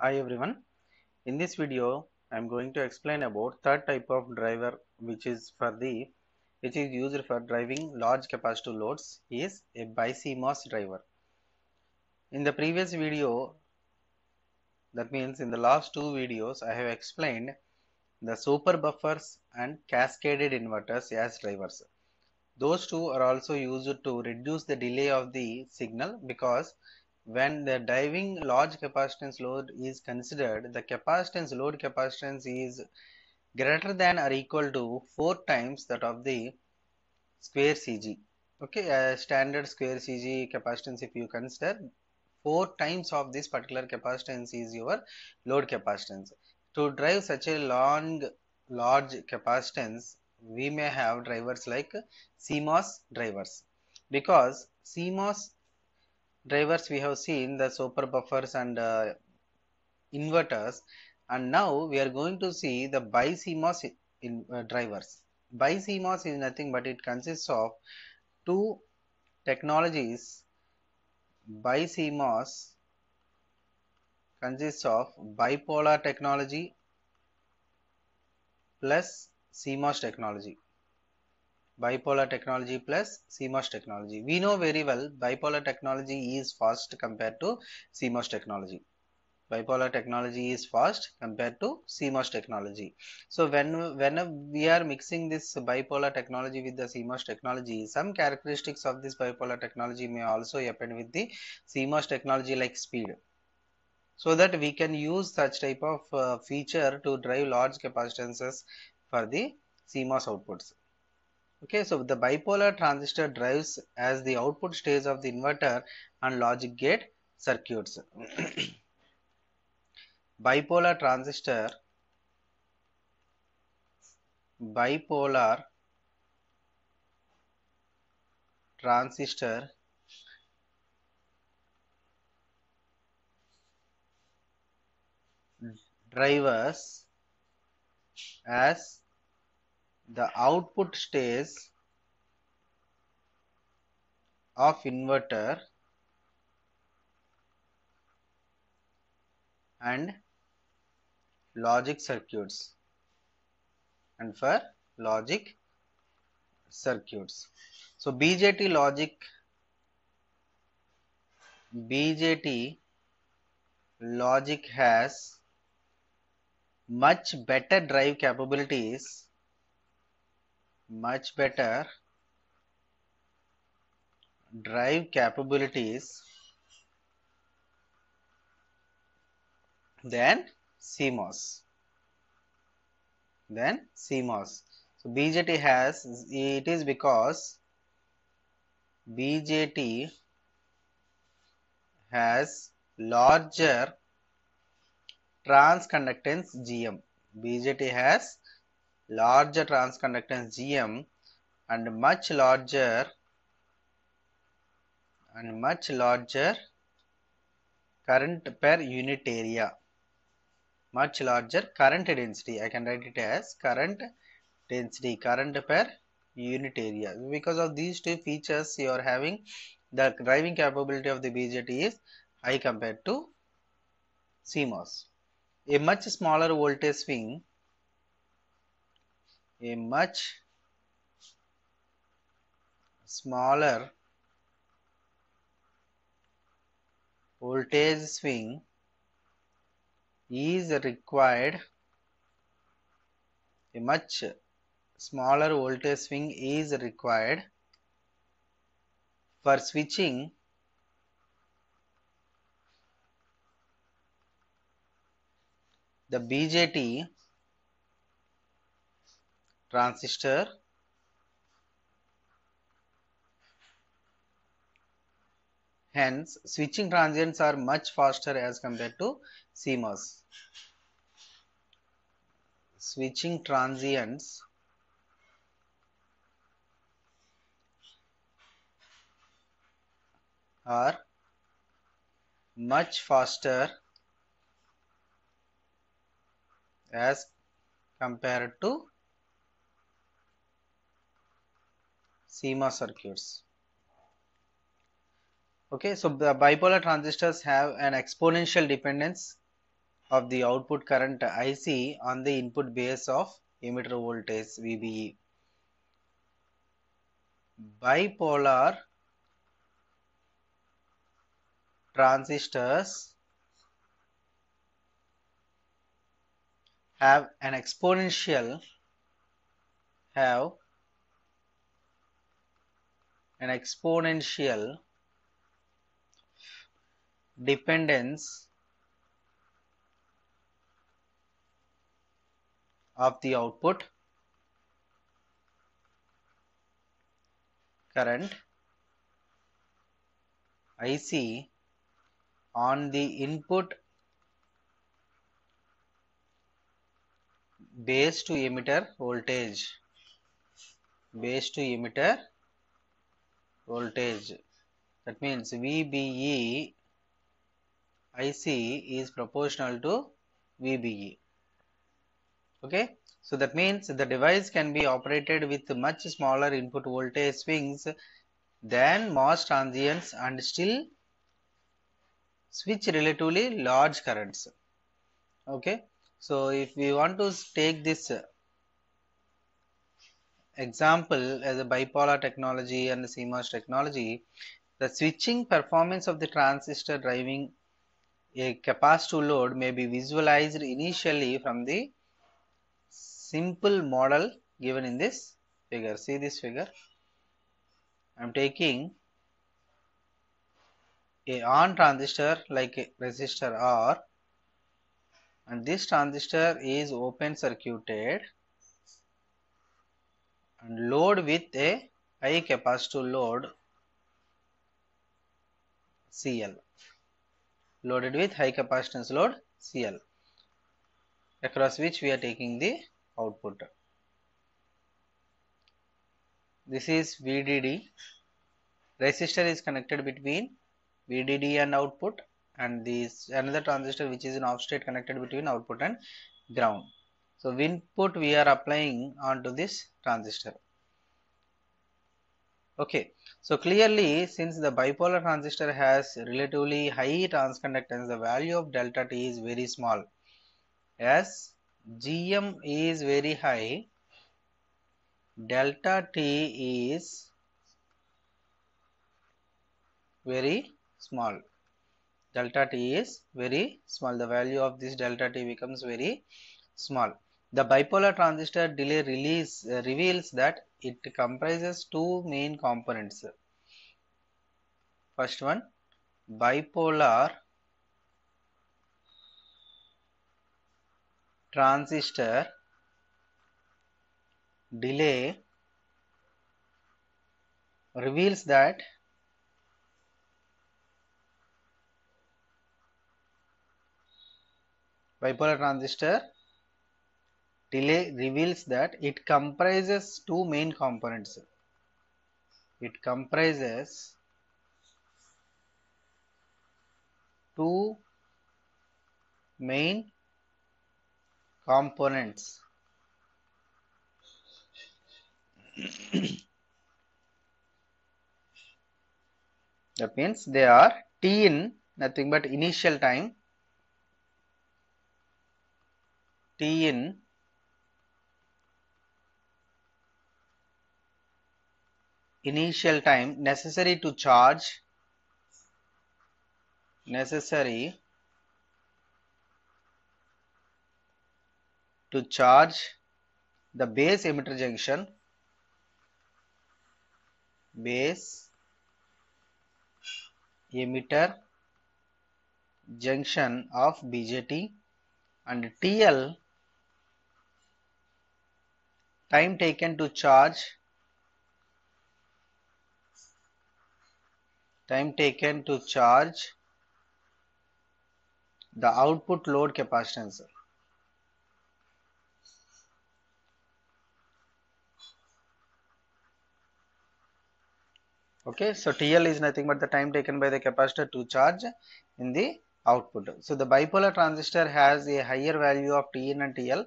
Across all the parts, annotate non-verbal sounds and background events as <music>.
Hi everyone. In this video, I am going to explain about third type of driver which is for the which is used for driving large capacitive loads is a BiCMOS driver. In the previous video, that means in the last two videos, I have explained the super buffers and cascaded inverters as drivers. Those two are also used to reduce the delay of the signal because when the driving large capacitance load is considered, the capacitance load capacitance is greater than or equal to 4 times that of the square CG. Okay, a standard square CG capacitance if you consider 4 times of this particular capacitance is your load capacitance. To drive such a long large capacitance, we may have drivers like CMOS drivers because CMOS drivers we have seen the super buffers and uh, inverters and now we are going to see the BiCMOS in uh, drivers. BiCMOS is nothing but it consists of two technologies. BiCMOS consists of bipolar technology plus CMOS technology bipolar technology plus CMOS technology. We know very well bipolar technology is fast compared to CMOS technology. Bipolar technology is fast compared to CMOS technology. So when, when we are mixing this bipolar technology with the CMOS technology, some characteristics of this bipolar technology may also happen with the CMOS technology like speed. So that we can use such type of uh, feature to drive large capacitances for the CMOS outputs. Okay, so the bipolar transistor drives as the output stage of the inverter and logic gate circuits. <clears throat> bipolar transistor bipolar transistor drivers as the output stage of inverter and logic circuits and for logic circuits. So BJT logic BJT logic has much better drive capabilities much better drive capabilities than CMOS than CMOS. So BJT has it is because BJT has larger transconductance GM. BJT has larger transconductance GM and much larger and much larger current per unit area. Much larger current density. I can write it as current density current per unit area. Because of these two features you are having the driving capability of the BJT is high compared to CMOS a much smaller voltage swing a much smaller voltage swing is required. A much smaller voltage swing is required for switching the BJT transistor. Hence switching transients are much faster as compared to CMOS switching transients are much faster as compared to CMOS circuits. Okay, so the bipolar transistors have an exponential dependence of the output current IC on the input base of emitter voltage VBE. Bipolar transistors have an exponential have an exponential dependence of the output current IC on the input base to emitter voltage base to emitter voltage. That means VBE IC is proportional to VBE okay? So that means the device can be operated with much smaller input voltage swings than MOS transients and still switch relatively large currents. Okay? So if we want to take this example as a bipolar technology and the CMOS technology, the switching performance of the transistor driving a capacitive load may be visualized initially from the simple model given in this figure. See this figure. I am taking a on transistor like a resistor R and this transistor is open circuited and load with a high capacitive load CL loaded with high capacitance load CL across which we are taking the output. This is VDD resistor is connected between VDD and output and this another transistor which is in off state connected between output and ground. So input we are applying onto this transistor. Okay, so clearly since the bipolar transistor has relatively high transconductance, the value of delta T is very small. As GM is very high, delta T is very small delta t is very small the value of this delta t becomes very small the bipolar transistor delay release uh, reveals that it comprises two main components. First one bipolar transistor delay reveals that bipolar transistor delay reveals that it comprises two main components. It comprises two main components. <coughs> that means they are T in nothing but initial time T in initial time necessary to charge necessary to charge the base emitter junction base emitter junction of BJT and TL time taken to charge time taken to charge the output load capacitance okay so TL is nothing but the time taken by the capacitor to charge in the output. So the bipolar transistor has a higher value of Tn and TL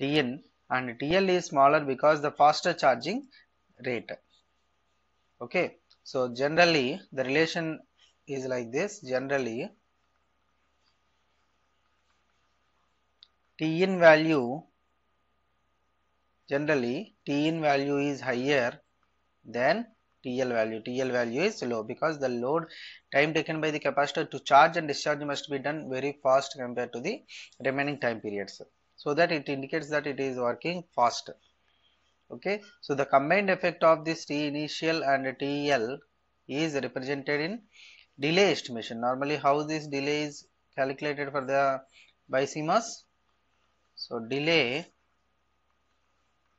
Tn and TL is smaller because the faster charging rate. Okay, so generally the relation is like this generally T in value generally T in value is higher than TL value. TL value is low because the load time taken by the capacitor to charge and discharge must be done very fast compared to the remaining time periods. So that it indicates that it is working fast. Okay. So the combined effect of this T initial and TL is represented in delay estimation. Normally how this delay is calculated for the BiCMOS? So delay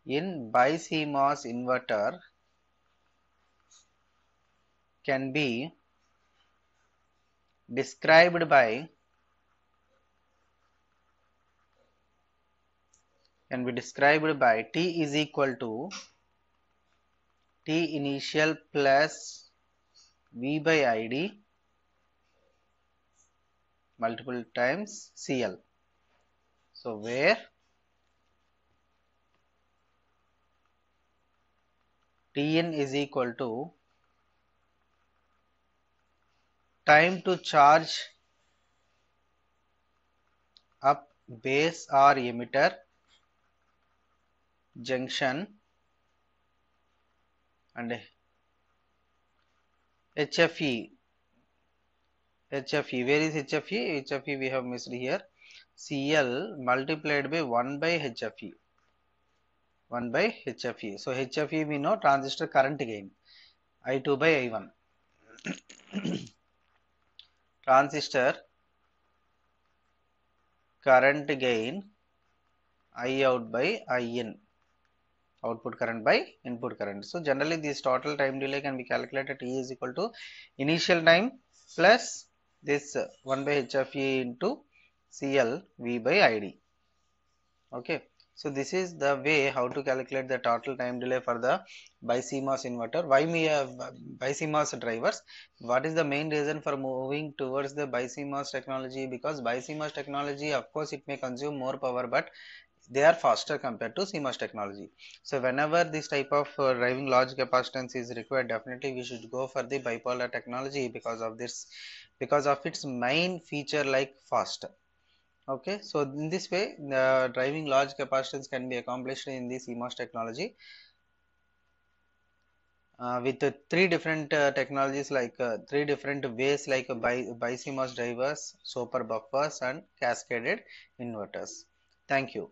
in BiCMOS inverter can be described by can be described by T is equal to T initial plus V by ID multiple times CL. So where Tn is equal to time to charge up base or emitter junction and HFE HFE where is HFE HFE we have missed here. CL multiplied by 1 by HFE 1 by HFE so HFE we know transistor current gain. I2 by I1 <coughs> transistor current gain I out by I IN output current by input current. So generally this total time delay can be calculated T is equal to initial time plus this 1 by HFE into CL V by ID. Okay. So this is the way how to calculate the total time delay for the BiCMOS inverter. Why we have BiCMOS drivers? What is the main reason for moving towards the BiCMOS technology? Because BiCMOS technology, of course, it may consume more power, but they are faster compared to CMOS technology. So whenever this type of uh, driving large capacitance is required, definitely we should go for the bipolar technology because of this, because of its main feature like fast okay so in this way the driving large capacitance can be accomplished in the CMOS technology uh, with three different uh, technologies like uh, three different ways like bi CMOS drivers, super buffers and cascaded inverters. Thank you.